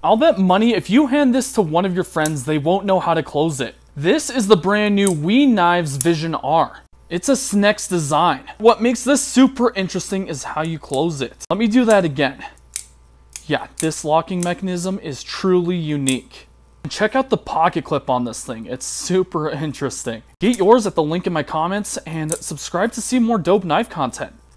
I'll bet money if you hand this to one of your friends, they won't know how to close it. This is the brand new WE Knives Vision R. It's a Snecx design. What makes this super interesting is how you close it. Let me do that again. Yeah, this locking mechanism is truly unique. Check out the pocket clip on this thing, it's super interesting. Get yours at the link in my comments and subscribe to see more dope knife content.